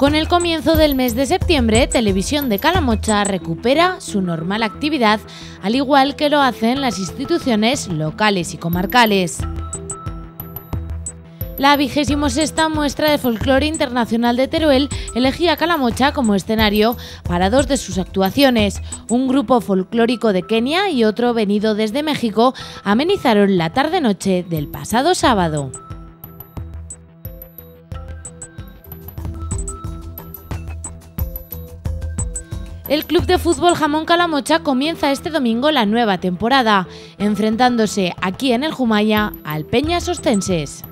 Con el comienzo del mes de septiembre, Televisión de Calamocha recupera su normal actividad, al igual que lo hacen las instituciones locales y comarcales. La vigésimo sexta muestra de folclore internacional de Teruel elegía Calamocha como escenario para dos de sus actuaciones. Un grupo folclórico de Kenia y otro venido desde México amenizaron la tarde-noche del pasado sábado. El club de fútbol Jamón Calamocha comienza este domingo la nueva temporada, enfrentándose aquí en el Jumaya al Peñas Ostenses.